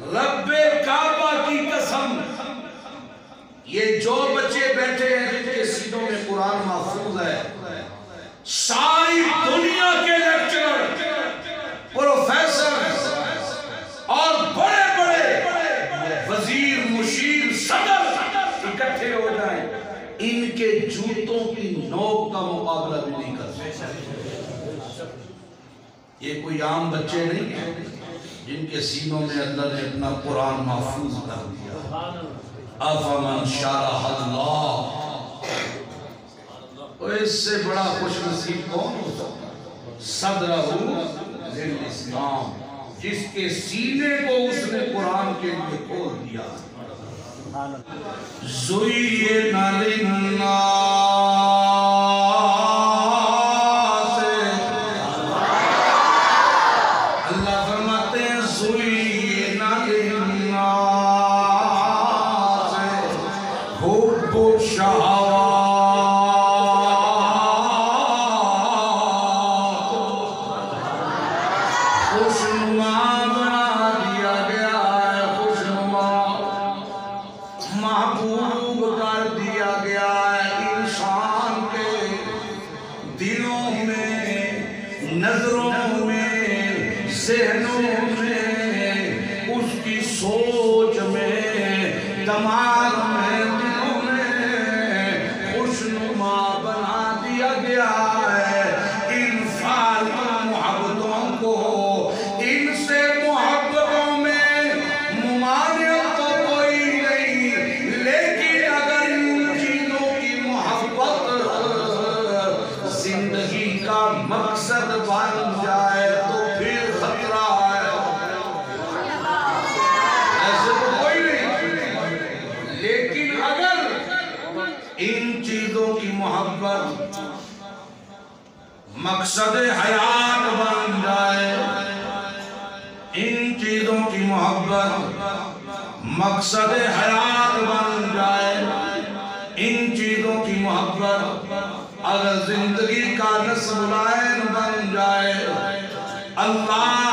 रब्बे काबा की कसम। ये जो बच्चे बैठे हैं, जिनके सीटों में कुरान महफूज है, सारी दुनिया के लेक्चरर प्रोफेसर और बड़े बड़े वज़ीर, मुशीर, सदर इकट्ठे हो जाए। इनके जूतों की नोक का मुकाबला भी नहीं कर सकते। ये कोई आम बच्चे नहीं है। जिनके सीनों में अल्लाह ने अपना कुरान महफूज कर दिया। अफमन शाह इससे बड़ा खुश नसीब कौन हो सकता सदर इस्लाम जिसके सीने को उसने कुरान के लिए खोल दिया। जुई नालिन्ना मकसद बन जाए तो फिर खतरा है। ऐसे तो कोई नहीं। लेकिन अगर इन चीज़ों की मोहब्बत मकसद हयात बन जाए, इन चीज़ों की मोहब्बत मकसद हयात अगर ज़िंदगी का रस मुलायम बन जाए अल्लाह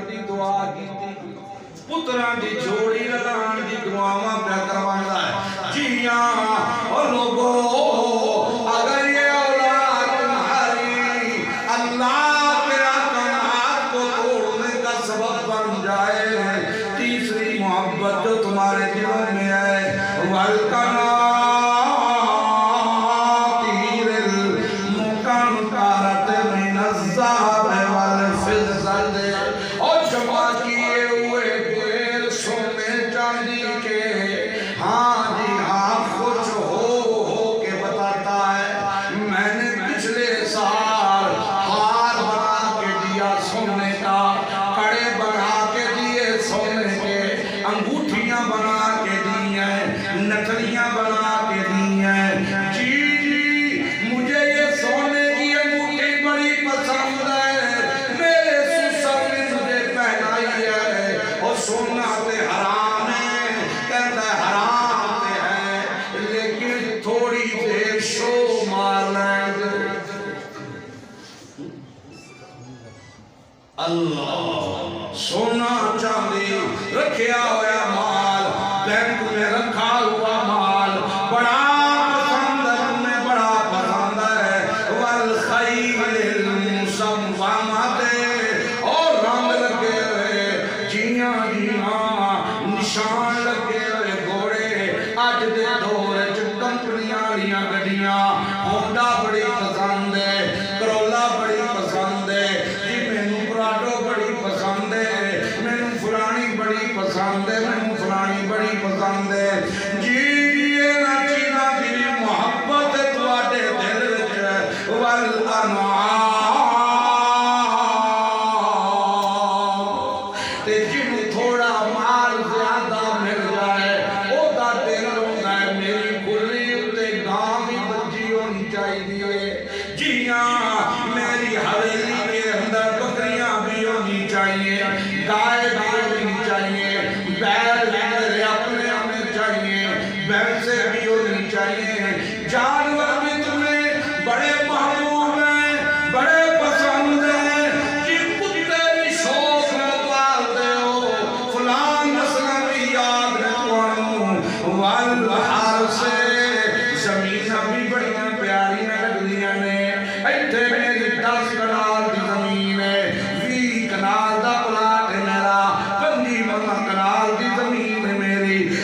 ਦੀ ਦੁਆ ਕੀਤੀ ਪੁੱਤਰਾਂ ਦੀ ਜੋੜੀ ਲਗਾਉਣ ਦੀ ਦੁਆਵਾਂ ਪਿਆ ਕਰਵਾਉਣ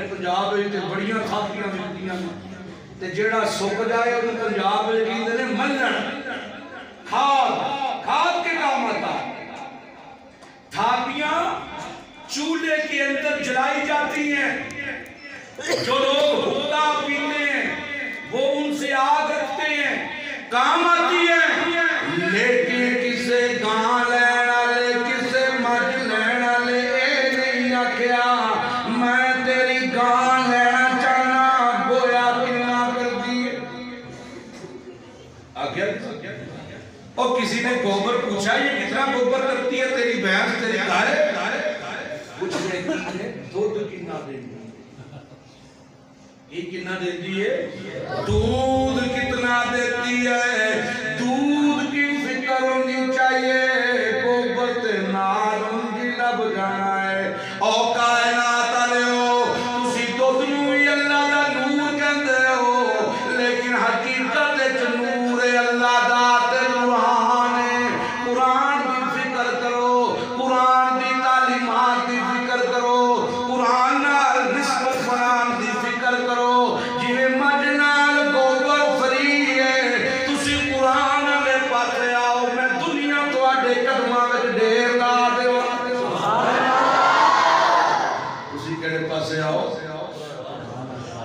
ਨੇ पंजाब बड़िया ਤੇ मिलती ਖਾਸੀਆਂ सुक जाए पंजाब ਜਿਹੜਾ मलन खाद खाद के काम आता है थापियाँ चूल्हे के अंदर जलाई जाती हैं जो लोग होता पीते हैं वो उनसे आग रखते हैं काम आती है लेकिन किसे गाँव और किसी ने गोबर पूछा ये कितना गोबर करती है तेरी बहस तेरी तारे कुछ दूध कितना देती है ये कितना देती है? दूध कितना देती है?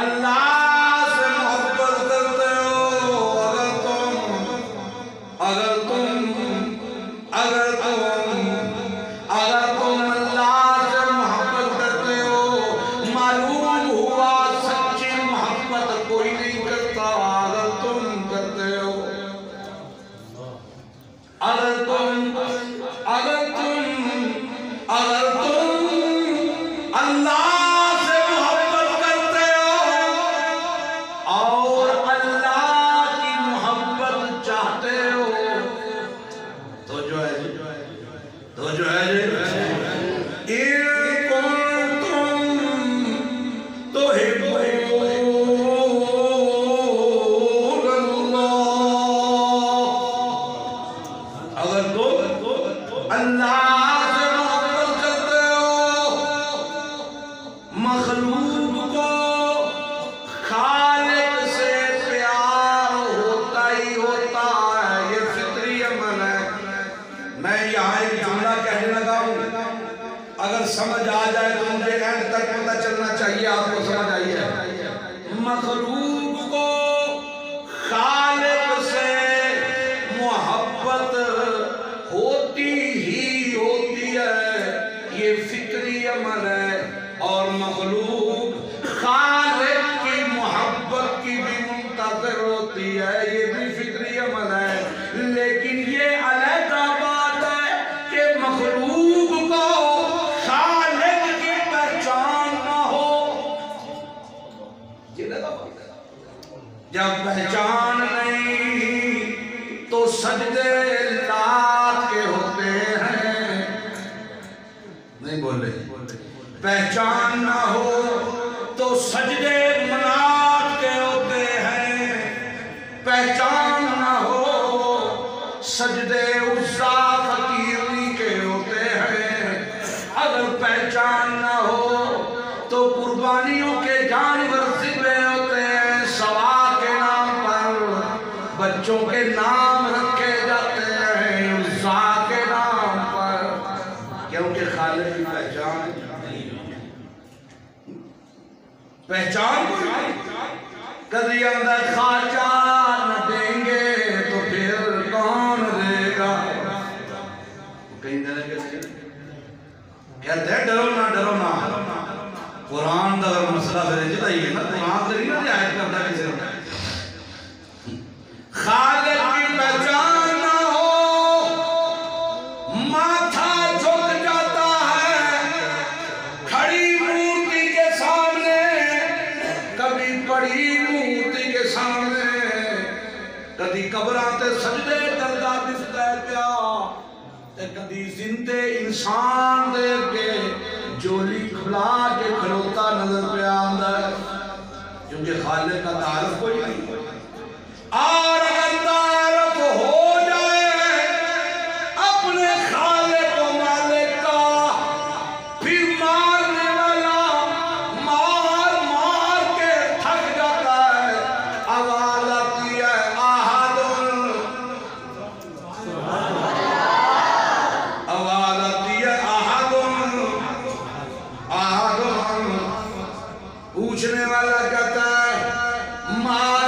আল্লাহ इंसान दे के जोली खुला के खड़ोता नज़र पे आंदा क्योंकि खाले का तारफ कोई पूछने वाला कहता है माँ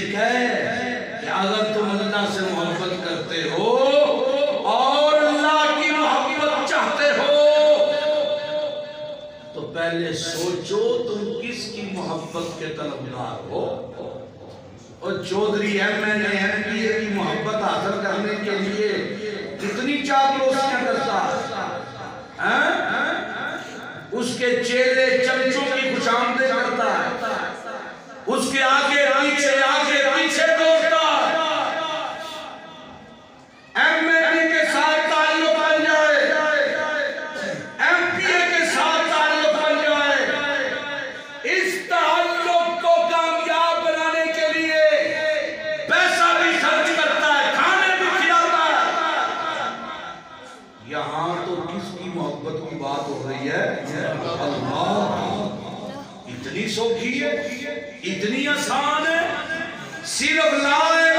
सीख है? कि अगर तुम अल्लाह से मोहब्बत करते हो और अल्लाह की मोहब्बत चाहते हो तो पहले सोचो तुम किसकी मोहब्बत के तलबगार हो। और Chaudhary M N M P A की मोहब्बत हासिल करने के लिए कितनी चापलूसियाँ करता? है? उसके चेले चमचों की खुशामदे करता है। उसके आगे, पीछे आगे, पीछे दौड़ता। एमएलए के साथ ताल्लुक बन जाए। एमपीए के साथ ताल्लुक बन जाए। इस ताल्लुक को कामयाब बनाने के लिए पैसा भी खर्च करता है, खाने भी खिलाता है। यहाँ तो किसकी मोहब्बत की बात हो रही है? अल्लाह इतनी सौखी है। इतनी आसान है सिर्फ़ लाए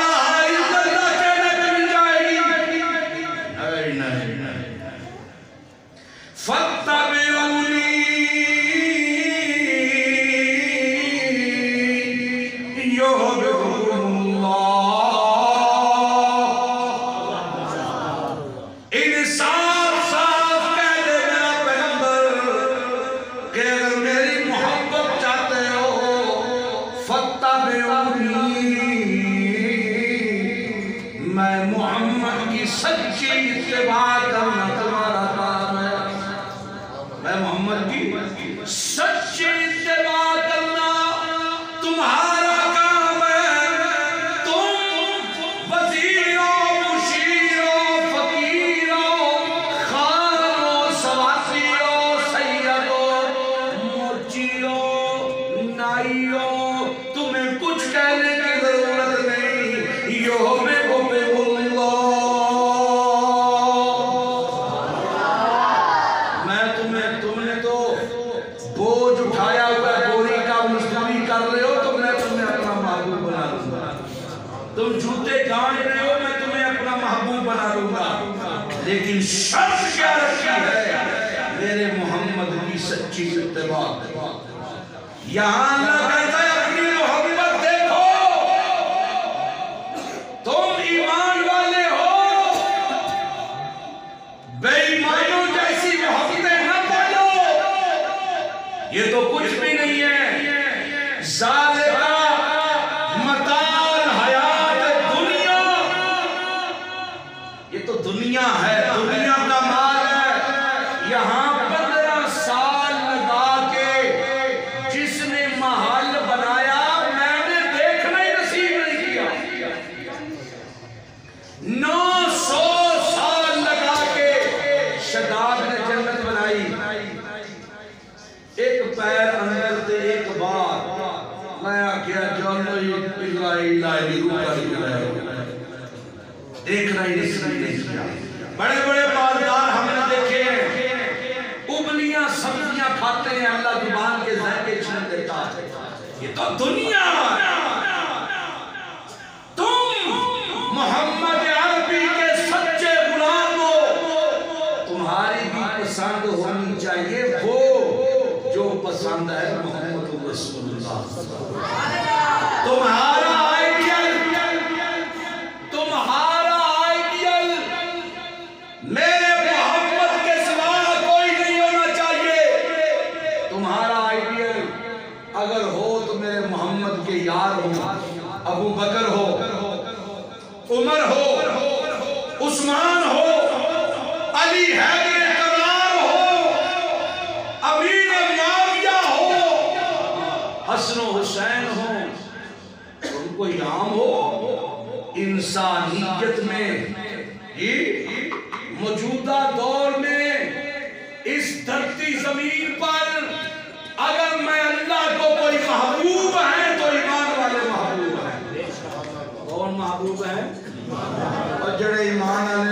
पसंद होनी चाहिए वो जो पसंद है मोहम्मद तुम्हारा इंसानियत में ये मौजूदा दौर में इस धरती ज़मीन पर अगर मैं अल्लाह को कोई महबूब है तो ईमान वाले महबूब है। कौन महबूब है? और जड़े ईमान वाले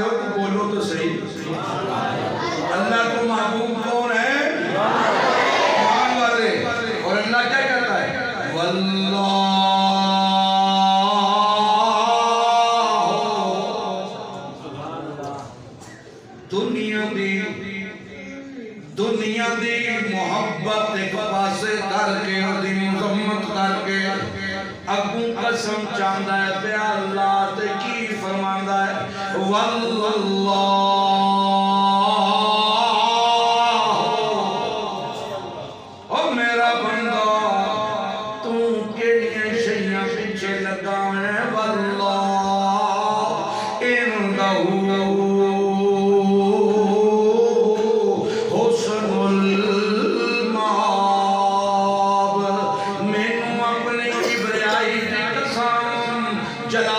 যারা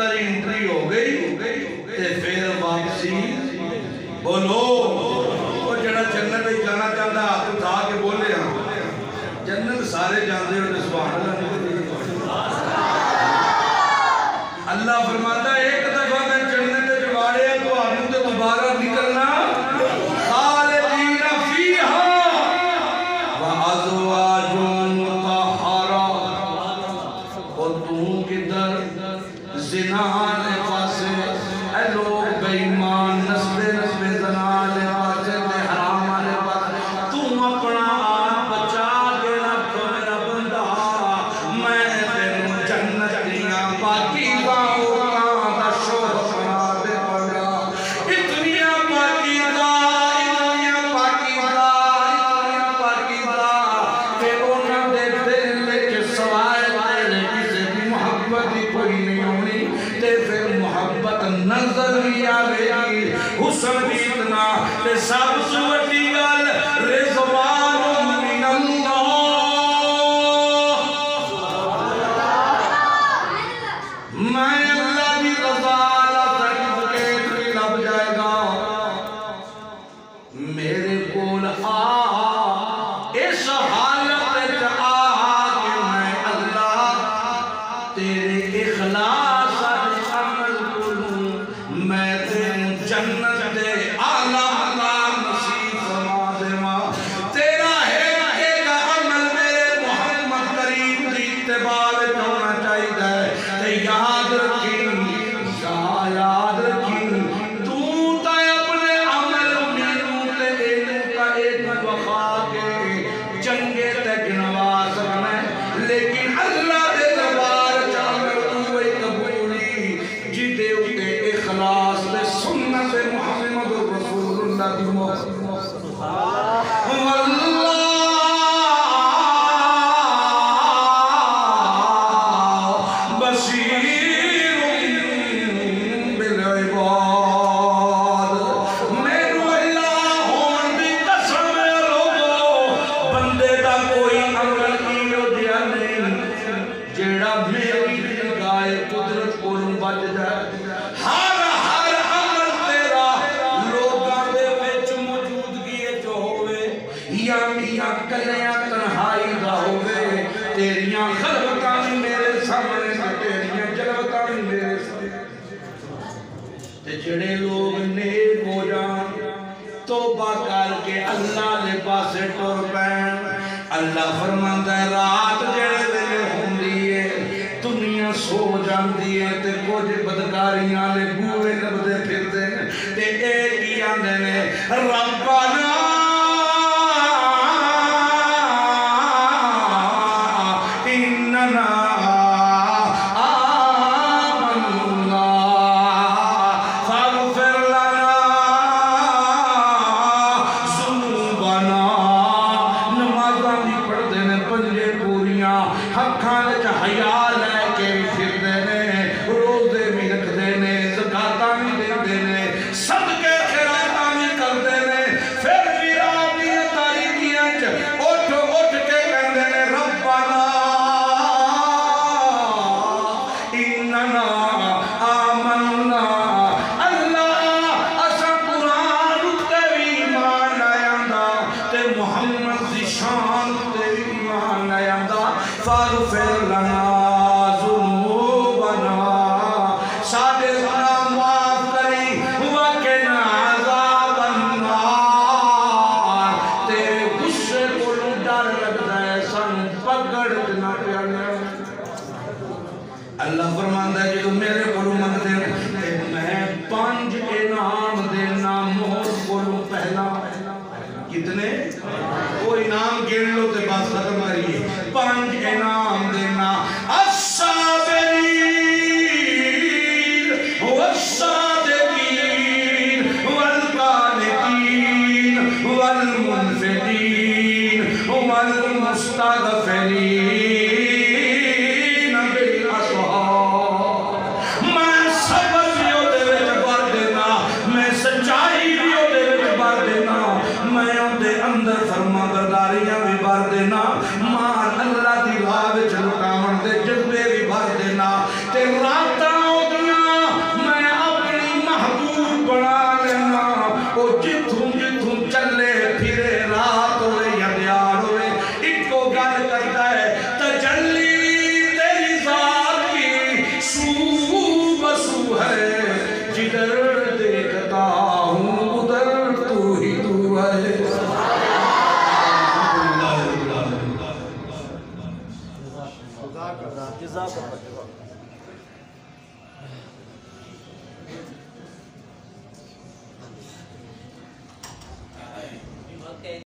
अंदर एंट्री हो गई ते फिर वापसी। बोलो। और जड़ा जन्नत में जाना चाहता हाथ उठा के बोले हम जन्नत सारे जानते हो सुभान अल्लाह। अल्लाह फरमाता है pesados la forma de la...